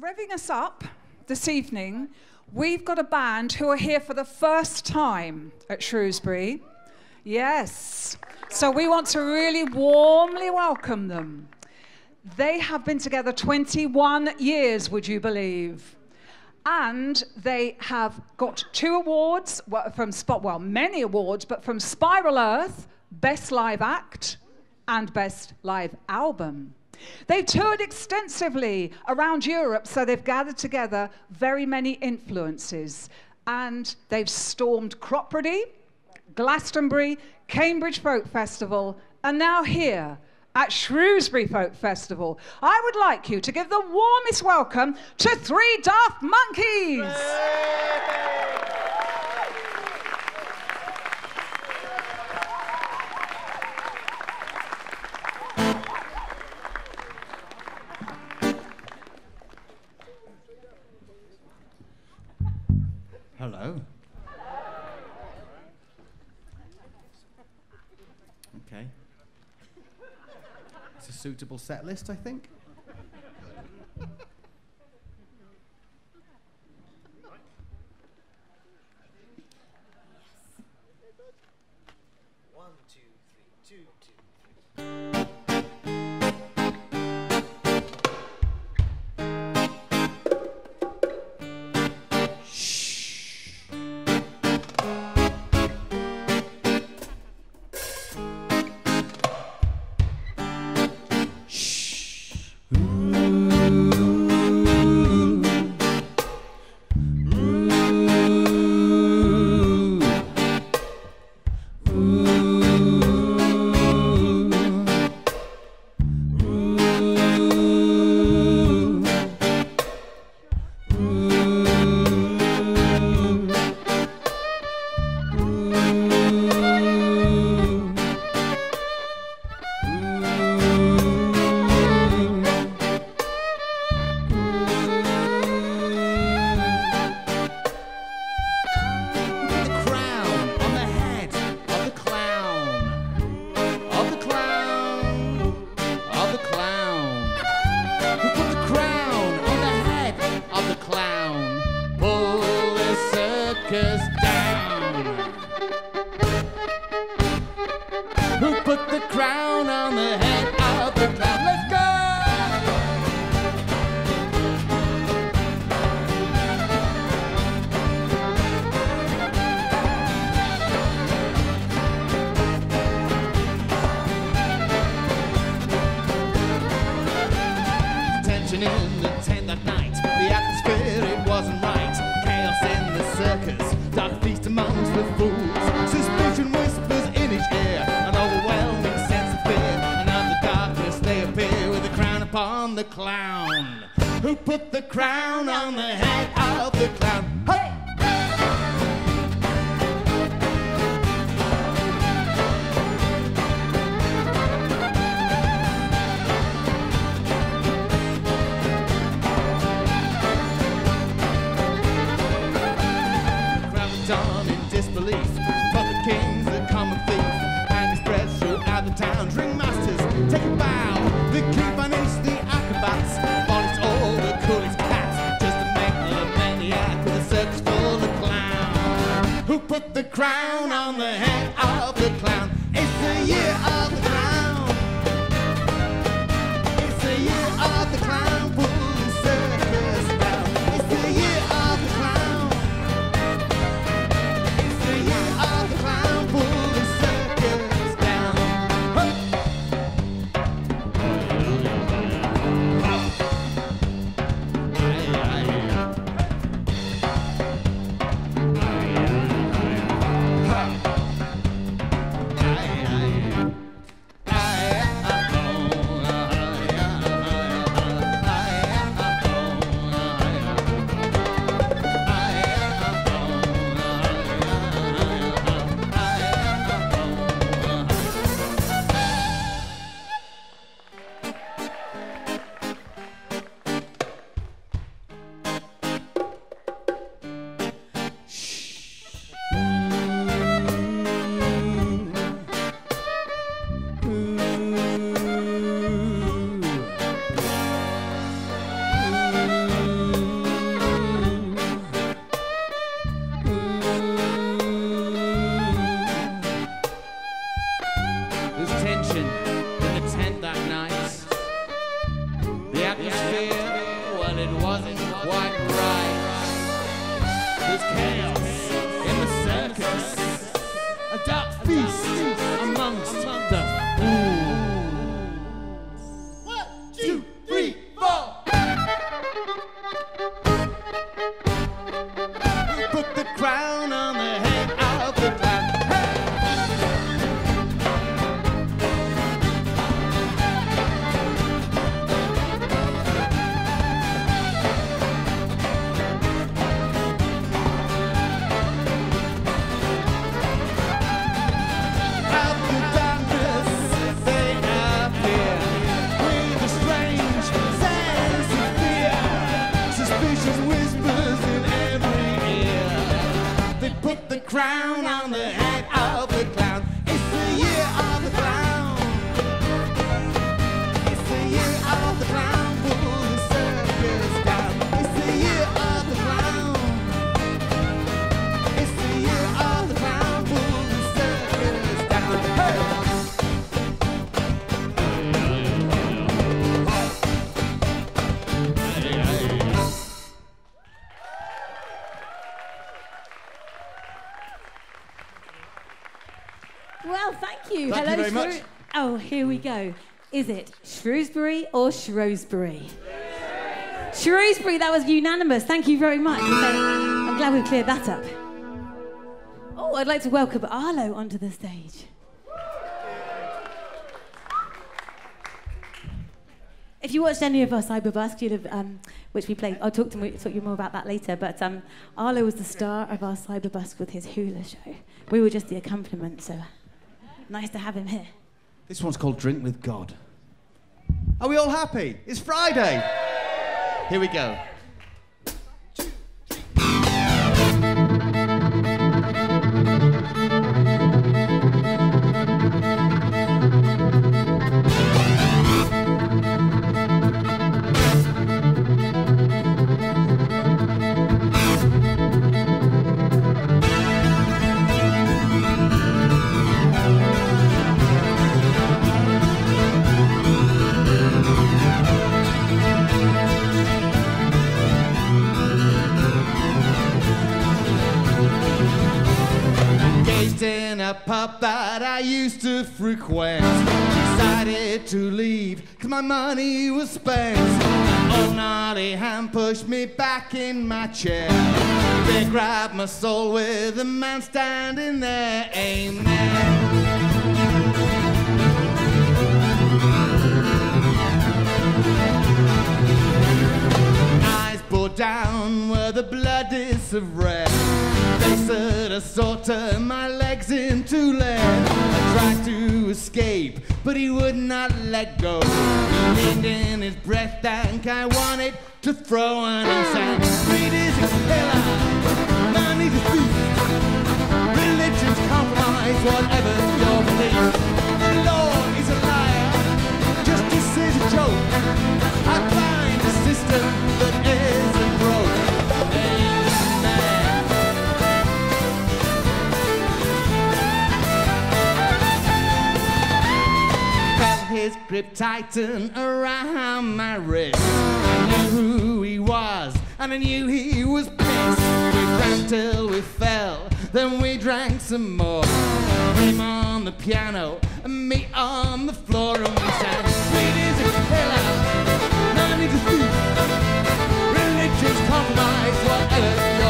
revving us up this evening, we've got a band who are here for the first time at Shrewsbury. Yes. So we want to really warmly welcome them. They have been together 21 years, would you believe? And they have got two awards from Spot, well, many awards, but from Spiral Earth, Best Live Act and Best Live Album. They've toured extensively around Europe, so they've gathered together very many influences. And they've stormed Cropredy, Glastonbury, Cambridge Folk Festival, and now here at Shrewsbury Folk Festival. I would like you to give the warmest welcome to Three Daft Monkeys. Hello. Set list, I think. crown go. Is it Shrewsbury or Shrewsbury? Shrewsbury, that was unanimous. Thank you very much. I'm glad we've cleared that up. Oh, I'd like to welcome Arlo onto the stage. If you watched any of our Cyberbusk, you'd have, um, which we played, I'll talk to, talk to you more about that later, but um, Arlo was the star of our Cyberbusk with his hula show. We were just the accompaniment, so nice to have him here. This one's called Drink with God. Are we all happy? It's Friday. Here we go. Frequent. Decided to leave cause my money was spent. Oh, naughty hand pushed me back in my chair. They grabbed my soul with a man standing there. Amen. Eyes bore down where the blood is of red. They said a my legs into lead. I tried to escape, but he would not let go. He leaned in his breath tank. I wanted to throw an incense. Greed is a killer, money is thief. Religion's compromise, whatever your belief. The law is a liar, justice is a joke. I find a system that his grip tightened around my wrist. I knew who he was, and I knew he was pissed. We drank till we fell, then we drank some more. Him on the piano, and me on the floor, and we sang, "Sweet is a killer, money to thief, religion's compromise, whatever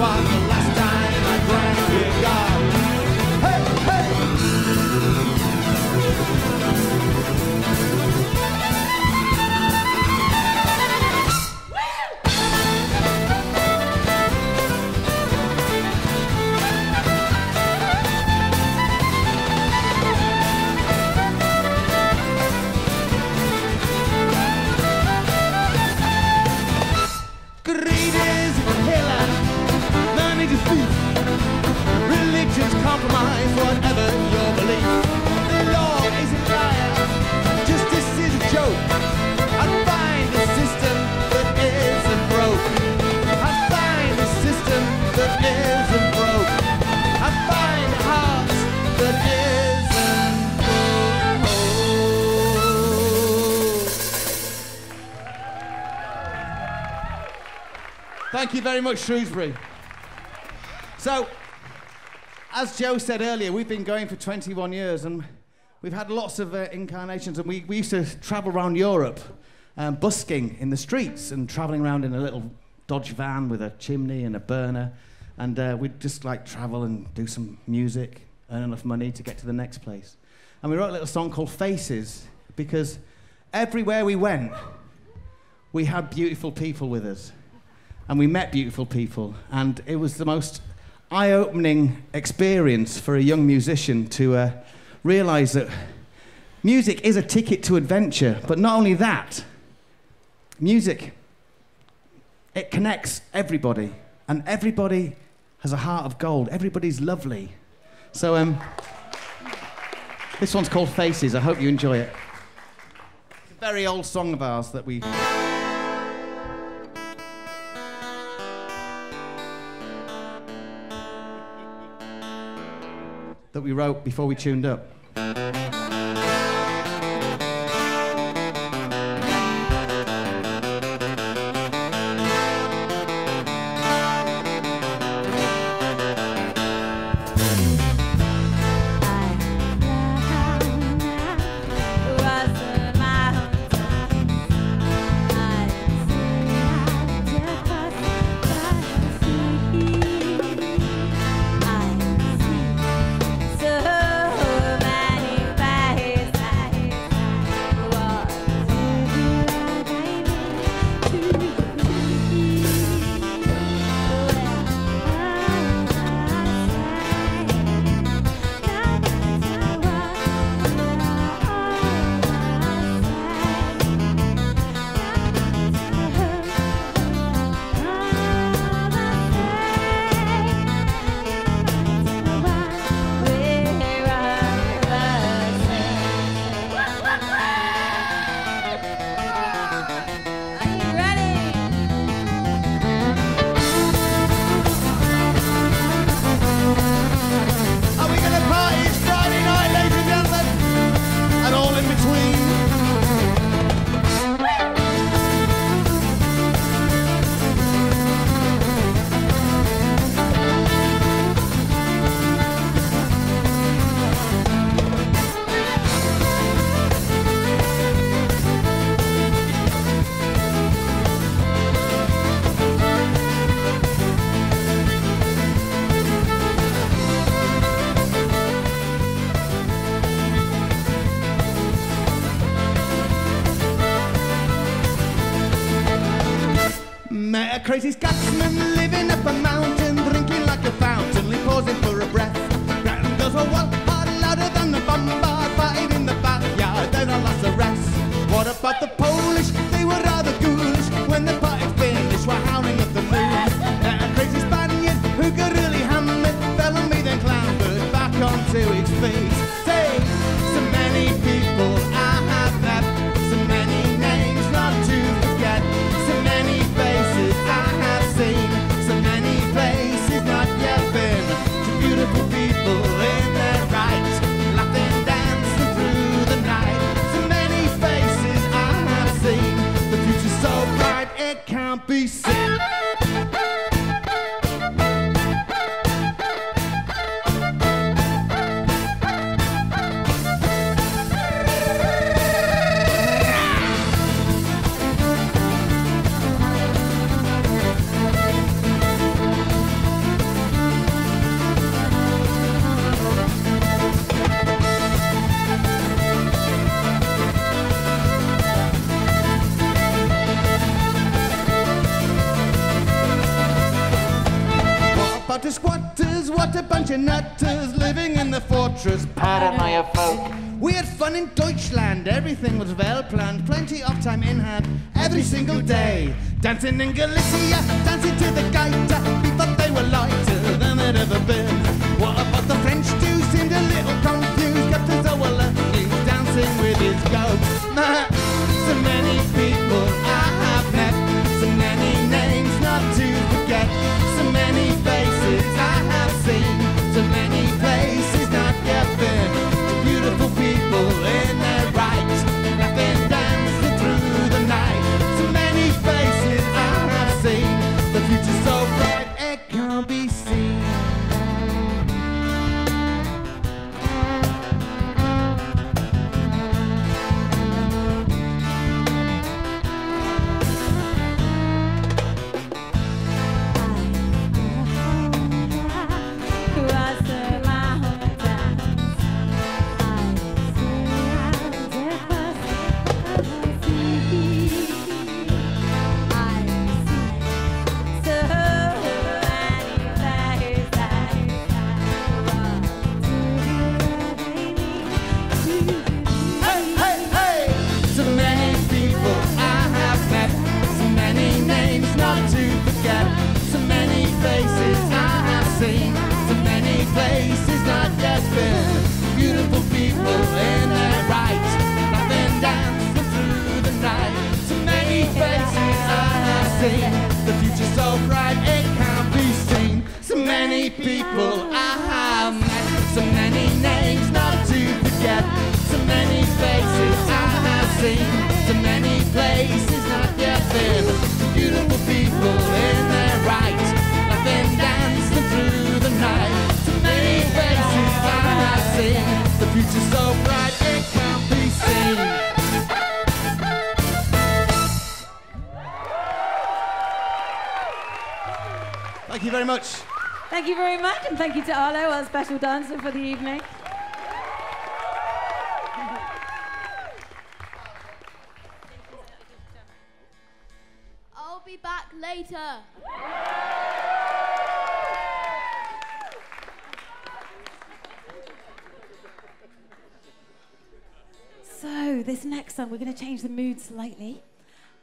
drank with Thank you very much, Shrewsbury. So, as Joe said earlier, we've been going for 21 years and we've had lots of uh, incarnations. And we, we used to travel around Europe, um, busking in the streets and traveling around in a little Dodge van with a chimney and a burner. And uh, we'd just like travel and do some music, earn enough money to get to the next place. And we wrote a little song called Faces because everywhere we went, we had beautiful people with us. And we met beautiful people. And it was the most eye opening experience for a young musician to uh, realize that music is a ticket to adventure. But not only that, music, it connects everybody. And everybody has a heart of gold. Everybody's lovely. So, um, this one's called Faces. I hope you enjoy it. It's a very old song of ours that we. That we wrote before we tuned up. Met a in Deutschland, everything was well planned, plenty of time in hand every single day. Dancing in Galicia, dancing to the gaita, we thought they were lighter than they'd ever been. What about the French too? Seemed a little confused, Captain Zola, he's dancing with his Thank you very much, and thank you to Arlo, our special dancer for the evening. I'll be back later. So, this next song, we're going to change the mood slightly.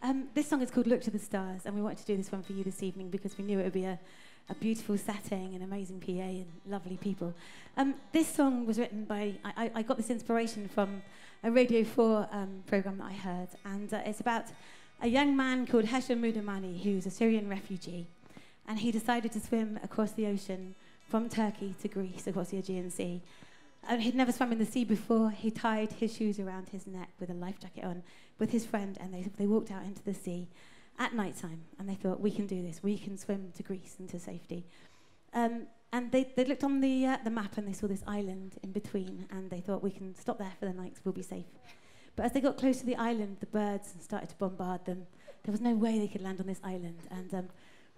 Um, this song is called Look to the Stars, and we wanted to do this one for you this evening because we knew it would be a, a beautiful setting, and amazing PA, and lovely people. Um, this song was written by, I, I got this inspiration from a Radio 4 um, programme that I heard, and uh, it's about a young man called Hesham Mudamani, who's a Syrian refugee, and he decided to swim across the ocean from Turkey to Greece, across the Aegean Sea, And he'd never swum in the sea before. He tied his shoes around his neck with a life jacket on with his friend, and they, they walked out into the sea at night time. And they thought, we can do this. We can swim to Greece and to safety. Um, and they, they looked on the, uh, the map and they saw this island in between, and they thought, we can stop there for the night, we'll be safe. But as they got close to the island, the birds started to bombard them. There was no way they could land on this island. And um,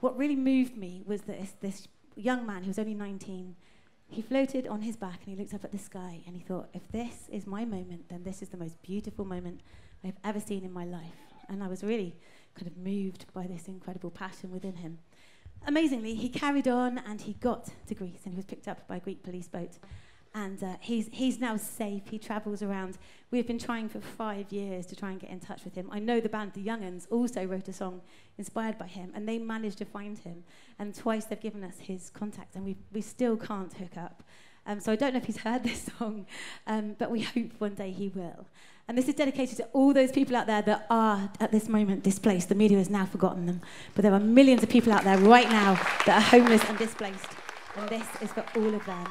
what really moved me was that this, this young man, who was only 19, he floated on his back and he looked up at the sky and he thought, if this is my moment, then this is the most beautiful moment I've ever seen in my life. And I was really kind of moved by this incredible passion within him. Amazingly, he carried on and he got to Greece and he was picked up by a Greek police boat. And uh, he's, he's now safe. He travels around. We've been trying for five years to try and get in touch with him. I know the band The Young'uns also wrote a song inspired by him, and they managed to find him. And twice they've given us his contact, and we, we still can't hook up. Um, so I don't know if he's heard this song, um, but we hope one day he will. And this is dedicated to all those people out there that are at this moment displaced. The media has now forgotten them, but there are millions of people out there right now that are homeless and displaced. And this is for all of them.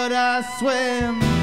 Onward I swim.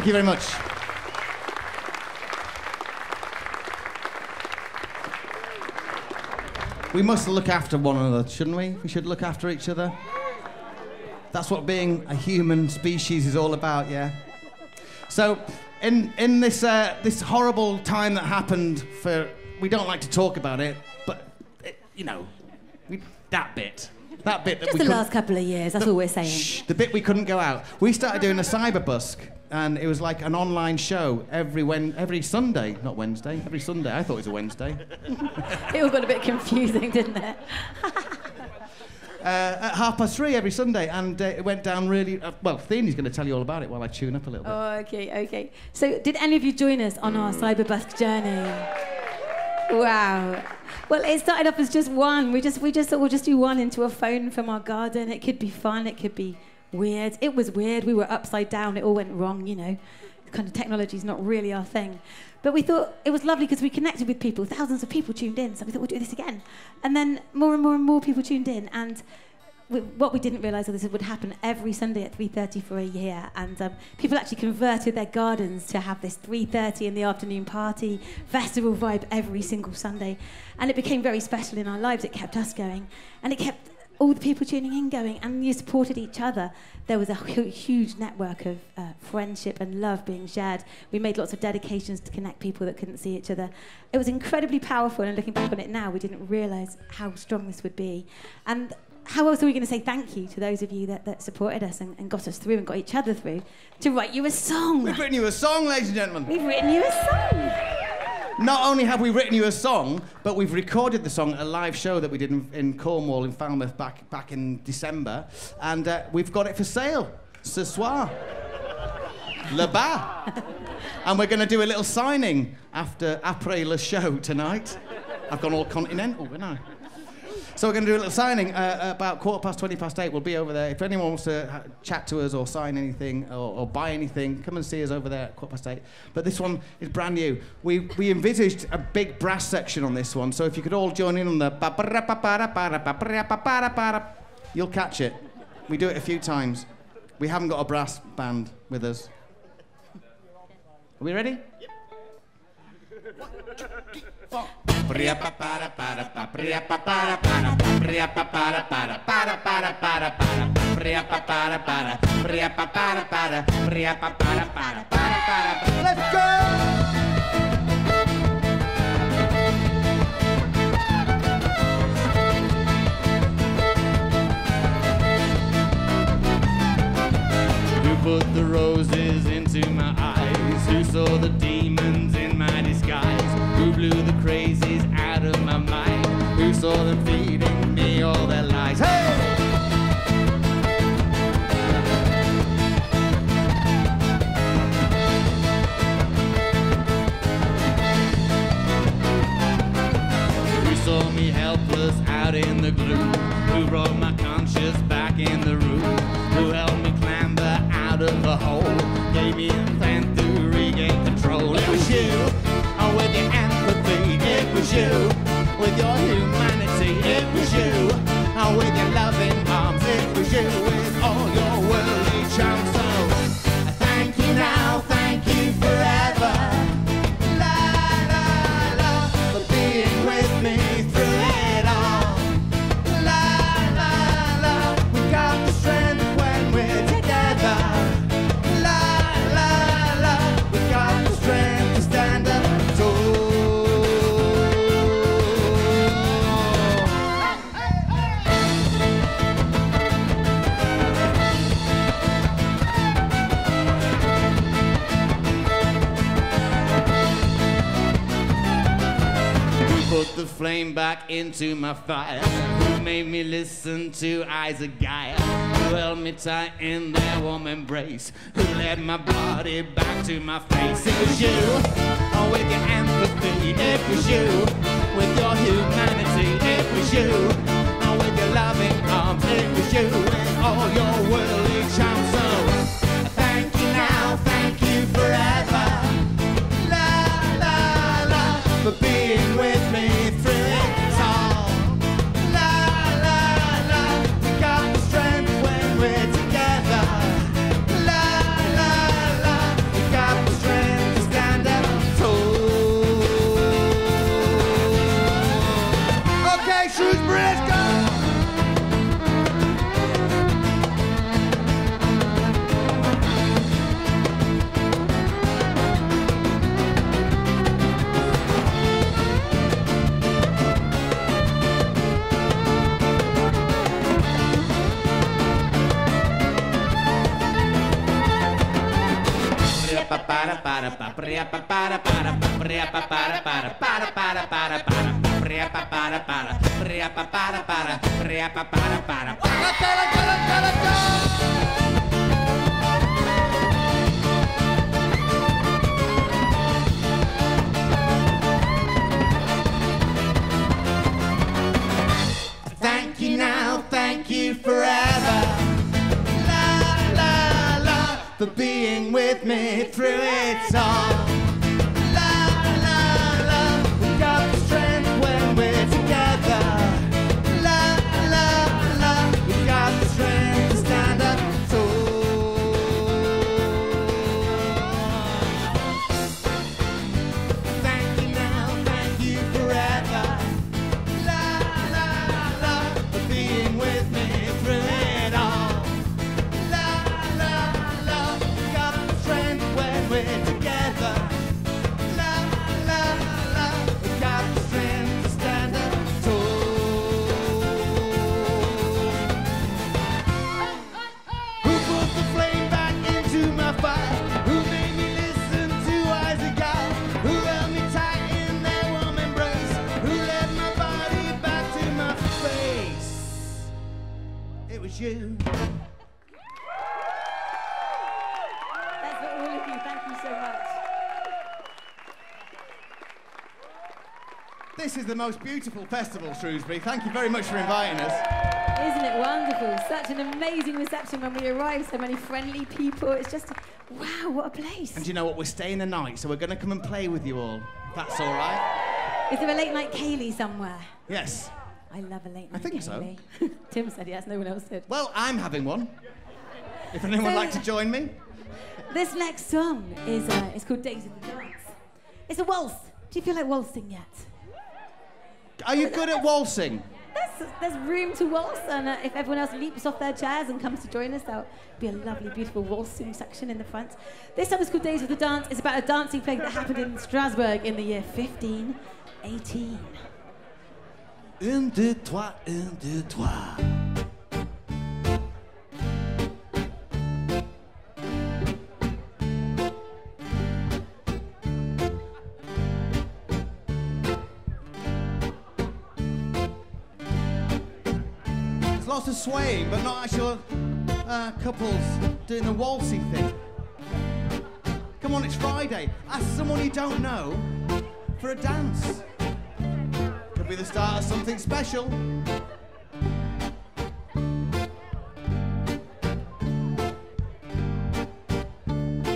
Thank you very much. We must look after one another, shouldn't we? We should look after each other. That's what being a human species is all about, yeah? So, in, in this, uh, this horrible time that happened for, we don't like to talk about it, but, it, you know, we, that bit. That bit that Just we the last couple of years, that's all we're saying. Shh, the bit we couldn't go out. We started doing a cyber busk, and it was like an online show every when every Sunday, not Wednesday, every Sunday. I thought it was a Wednesday. It all got a bit confusing, didn't it? Uh, at half past three every Sunday, and uh, it went down really uh, well. Theaney's going to tell you all about it while I tune up a little bit. Oh, okay, okay. So, did any of you join us on our cyberbusk journey? Wow. Well, it started off as just one. We just we just thought we'll just do one into a phone from our garden. It could be fun. It could be weird. It was weird. We were upside down. It all went wrong. You know, kind of technology is not really our thing. But we thought it was lovely because we connected with people. Thousands of people tuned in. So we thought we'll do this again. And then more and more and more people tuned in. And we, what we didn't realise was this would happen every Sunday at 3.30 for a year. And um, people actually converted their gardens to have this 3.30 in the afternoon party, festival vibe every single Sunday. And it became very special in our lives. It kept us going. And it kept all the people tuning in going. And you supported each other. There was a huge network of uh, friendship and love being shared. We made lots of dedications to connect people that couldn't see each other. It was incredibly powerful. And looking back on it now, we didn't realise how strong this would be. And how else are we going to say thank you to those of you that, that supported us and, and got us through and got each other through to write you a song? We've written you a song, ladies and gentlemen. We've written you a song. Not only have we written you a song, but we've recorded the song at a live show that we did in, in Cornwall, in Falmouth, back, back in December. And uh, we've got it for sale. Ce soir. Là-bas. and we're going to do a little signing after après le show tonight. I've gone all continental, haven't I? So we're going to do a little signing uh, about quarter past, 20 past eight. We'll be over there. If anyone wants to ha- chat to us or sign anything or, or buy anything, come and see us over there at quarter past eight. But this one is brand new. We, we envisaged a big brass section on this one, so if you could all join in on the you'll catch it. We do it a few times. We haven't got a brass band with us. Are we ready? Let's go! Put the roses into my eyes? Who saw the demons in my disguise? Who blew the crazies out of my mind? Who saw them feeding was you, with your humanity. It was you, with your loving flame back into my fire? Who made me listen to of Gaia? Who held me tight in their warm embrace? Who led my body back to my face? It was you, oh, with your empathy. It was you, with your humanity. It was you, oh, with your loving arms. It was you, with all your worldly charms. So, thank you now, thank you forever. La la la, for being Thank you now, thank you forever. La la la, for being me through it all. Most beautiful festival, Shrewsbury. Thank you very much for inviting us. Isn't it wonderful? Such an amazing reception when we arrive. So many friendly people. It's just, wow, what a place. And you know what? We're staying the night, so we're going to come and play with you all. That's all right. Is there a late night ceilidh somewhere? Yes. I love a late night. I think so. ceilidh. Tim said yes, no one else did. Well, I'm having one. If anyone would So- like to join me. This next song is uh, it's called Days of the Dance. It's a waltz. Do you feel like waltzing yet? Are you good at waltzing? There's, there's room to waltz, and uh, if everyone else leaps off their chairs and comes to join us, there'll be a lovely, beautiful waltzing section in the front. This song is called Days of the Dance. It's about a dancing plague that happened in Strasbourg in the year 1518. Un, deux, trois, un, deux, trois. Lots of swaying, but not actual uh, couples doing the waltzy thing. Come on, it's Friday. Ask someone you don't know for a dance. Could be the start of something special.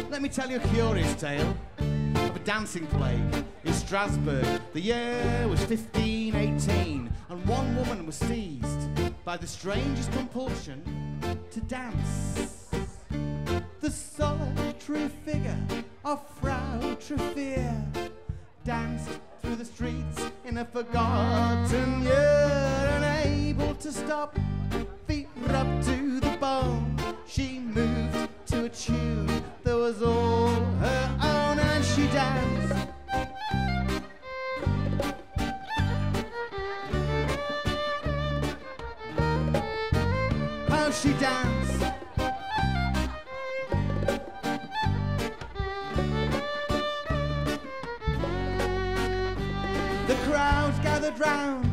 Let me tell you a curious tale of a dancing plague in Strasbourg. The year was 1518, and one woman was seized by the strangest compulsion to dance. The solitary figure of Frau Troffea danced through the streets in a forgotten year, unable to stop, feet rubbed to the bone. She moved to a tune that was all crowds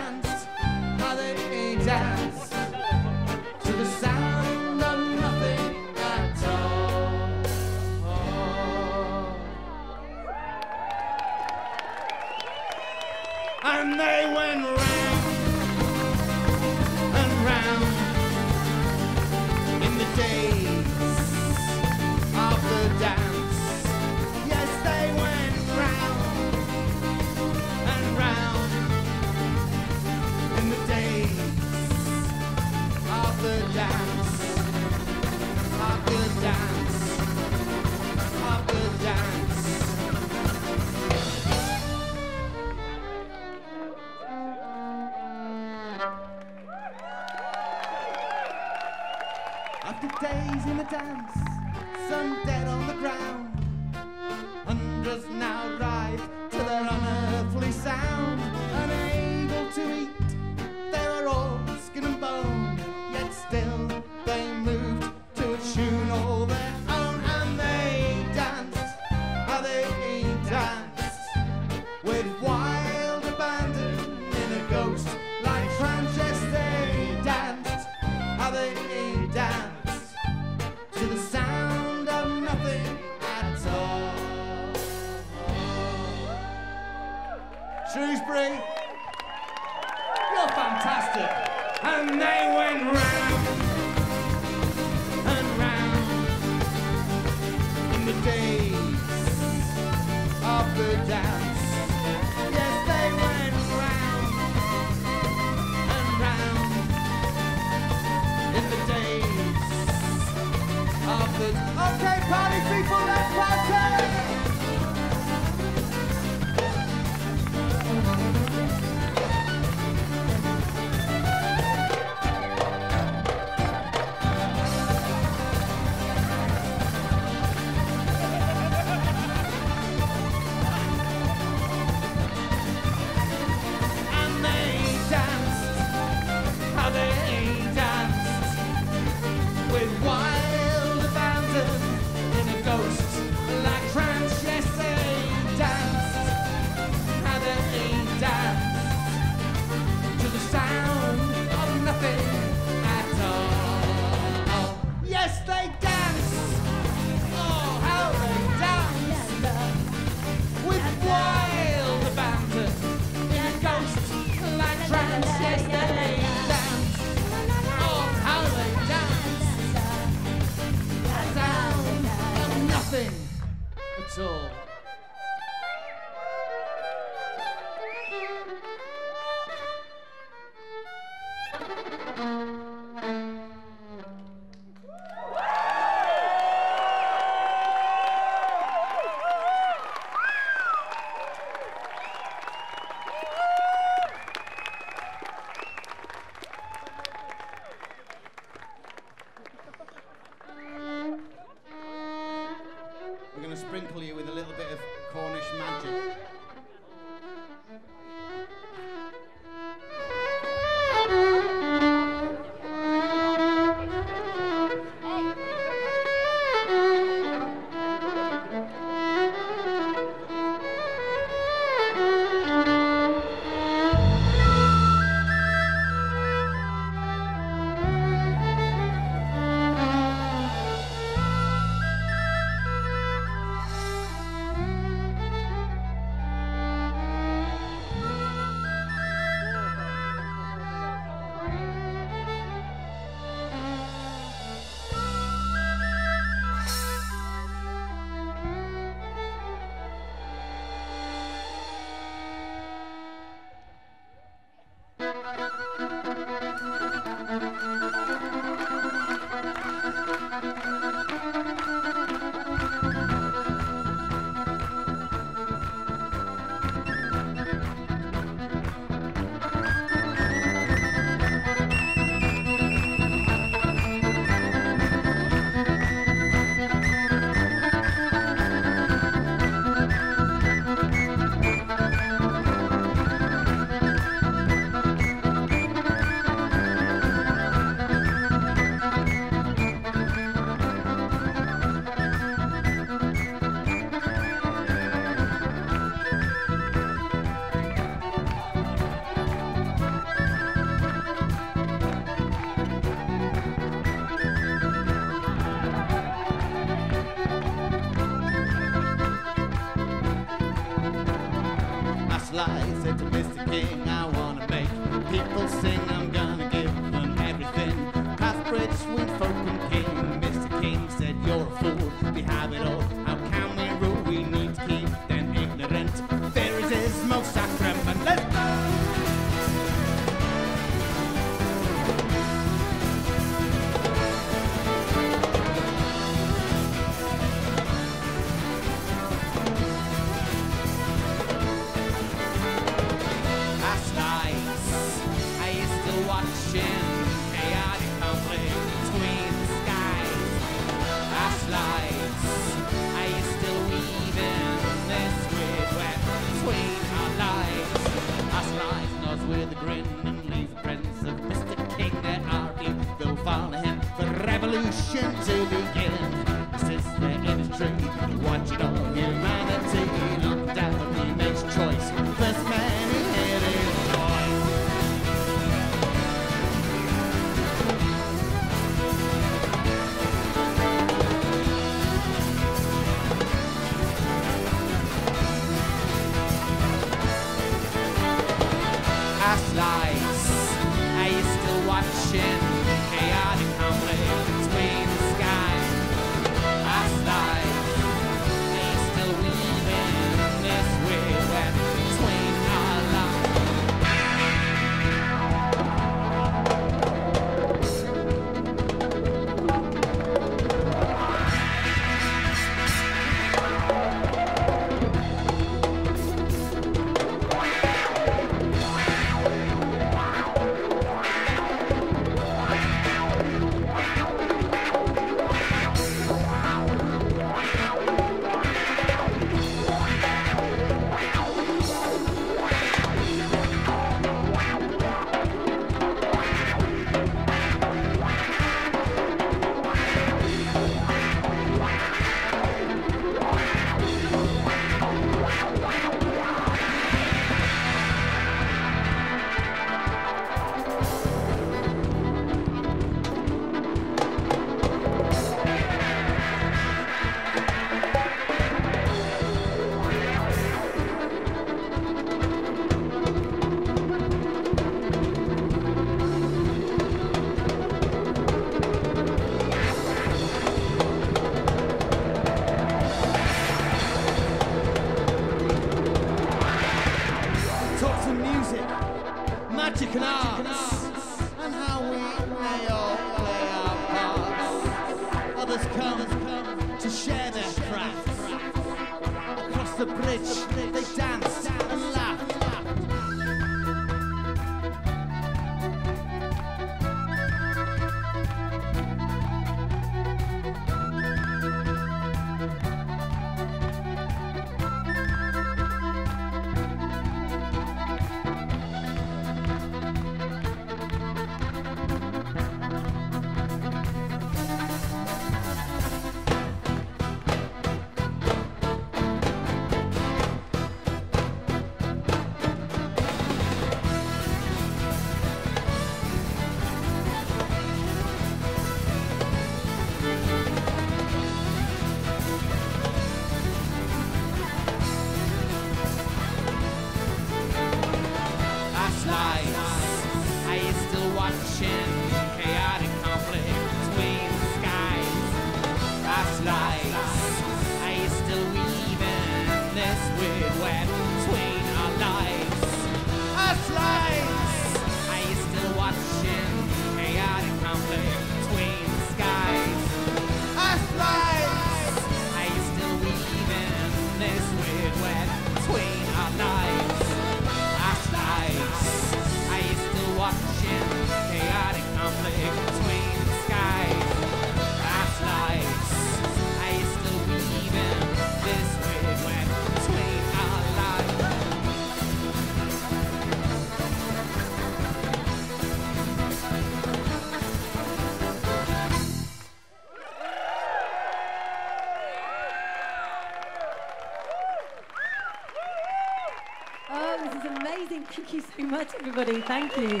Thank you so much, everybody. Thank you.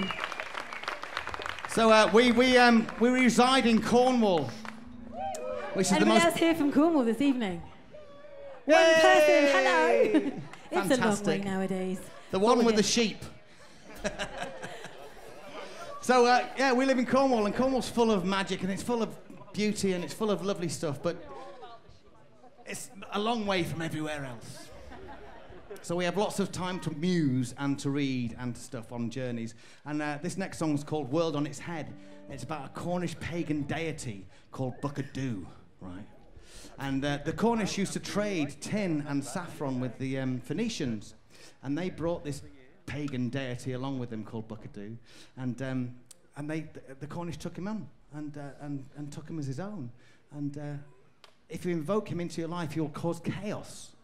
So uh, we, we, um, we reside in Cornwall, which is the Anybody most. else here from Cornwall this evening? One person. Hello. it's a long way Fantastic. nowadays. The one with the sheep. so uh, yeah, we live in Cornwall, and Cornwall's full of magic, and it's full of beauty, and it's full of lovely stuff. But it's a long way from everywhere else. So we have lots of time to muse and to read and stuff on journeys. And uh, this next song is called "World on Its Head." It's about a Cornish pagan deity called Bucca Dhu, right? And uh, the Cornish used to trade tin and saffron with the um, Phoenicians, and they brought this pagan deity along with them called Bucca Dhu, and um, and they the, Cornish took him on and uh, and and took him as his own. And uh, if you invoke him into your life, you'll cause chaos.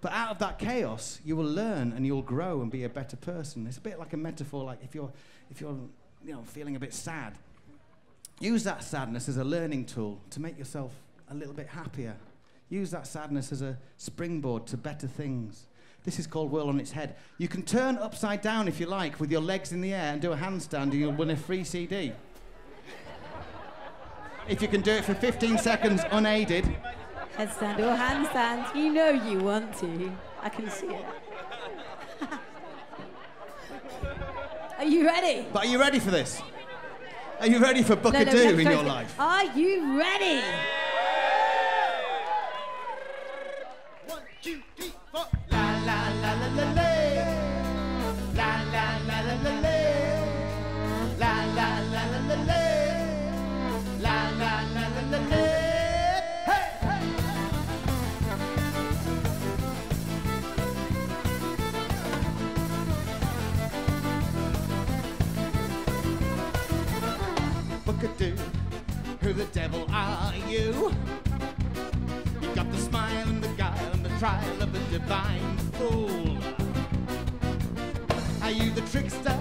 But out of that chaos, you will learn and you'll grow and be a better person. It's a bit like a metaphor, like if you're, if you're, you know, feeling a bit sad, use that sadness as a learning tool to make yourself a little bit happier. Use that sadness as a springboard to better things. This is called World on its Head. You can turn upside down if you like with your legs in the air and do a handstand and you'll win a free CD. if you can do it for 15 seconds unaided, Headstand or handstand. You know you want to. I can see it. Are you ready? but are you ready for this? Are you ready for No, no, Bucca Dhu in your life? Are you ready? Bucca Dhu, who the devil are you? You got the smile and the guile and the trial of a divine fool. Are you the trickster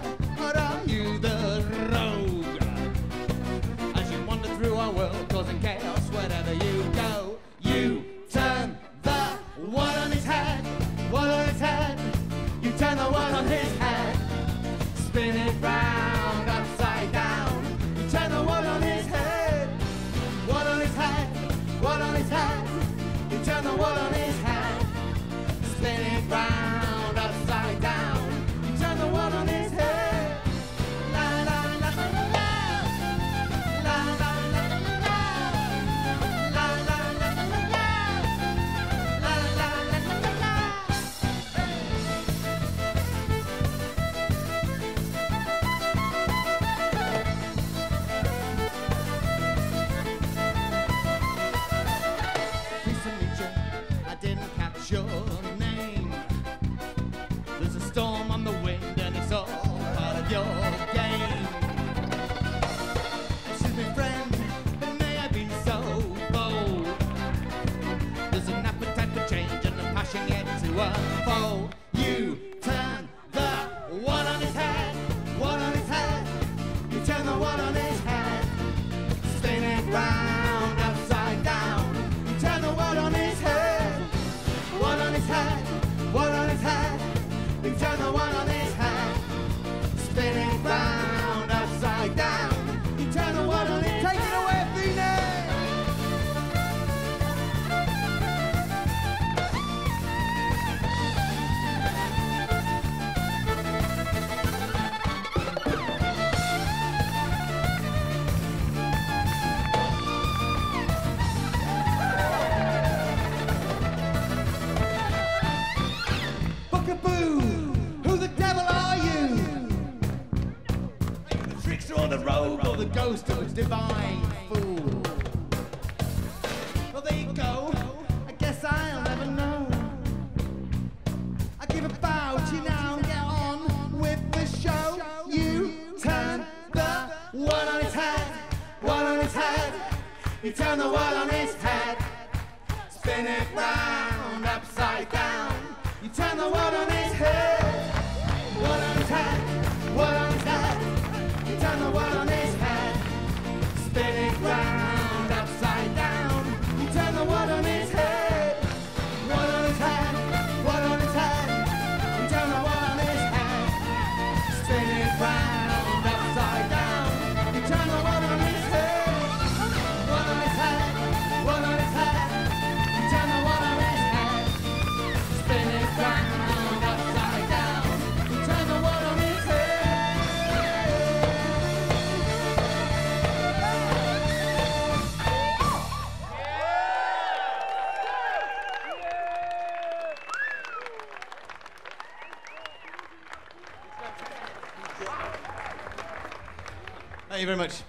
Thank you very much.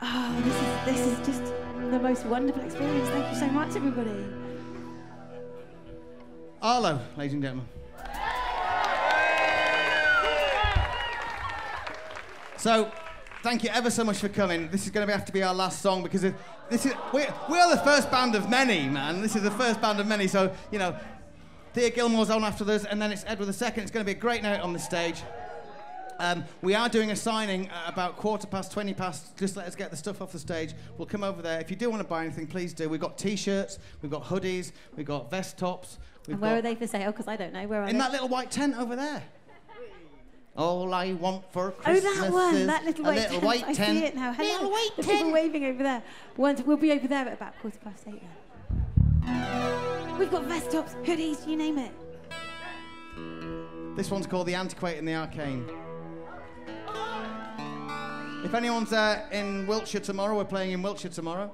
Oh, this is this is just the most wonderful experience. Thank you so much, everybody. Arlo, ladies and gentlemen. So, thank you ever so much for coming. This is going to have to be our last song because this is we're, we're the first band of many, man. This is the first band of many. So, you know, Thea Gilmore's on after this, and then it's Edward II. It's going to be a great night on the stage. Um, we are doing a signing at about quarter past, 20 past. Just let us get the stuff off the stage. We'll come over there. If you do want to buy anything, please do. We've got t-shirts, we've got hoodies, we've got vest tops. We've And where are they for sale? Because I don't know. Where are in they? that little white tent over there. All I want for Christmas Oh that one, is that little a white little tent. white I tent. see it now. Hello. Little white people tent. waving over there. Once, we'll be over there at about quarter past eight then. We've got vest tops, hoodies, you name it. This one's called The Antiquate and the Arcane. If anyone's uh, in Wiltshire tomorrow, we're playing in Wiltshire tomorrow.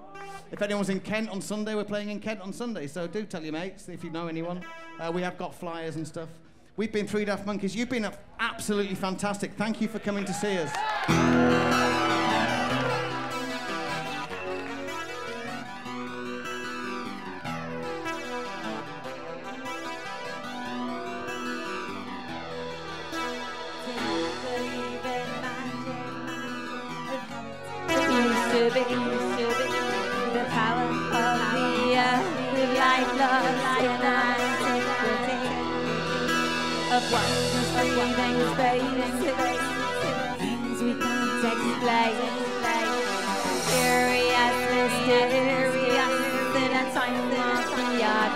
If anyone's in Kent on Sunday, we're playing in Kent on Sunday. So do tell your mates if you know anyone. Uh, we have got flyers and stuff. We've been Three Daft Monkeys. You've been absolutely fantastic. Thank you for coming to see us.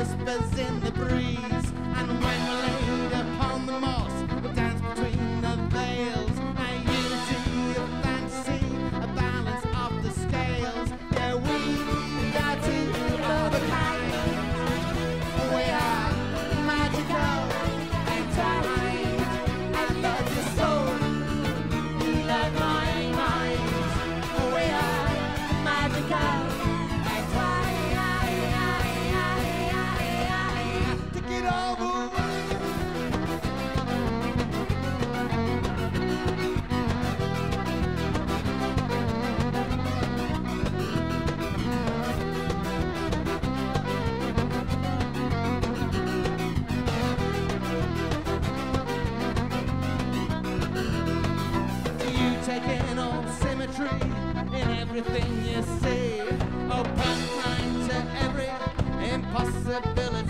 whispers in the breeze. And when we're laid upon the moss, in everything you see. Open mind to every impossibility.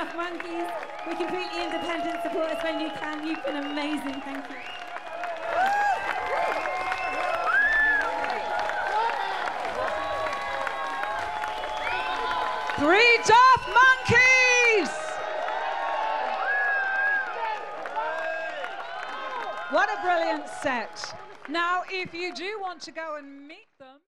Daft Monkeys. We're completely independent. Support us when you can. You've been amazing. Thank you. Three Daft Monkeys! What a brilliant set. Now, if you do want to go and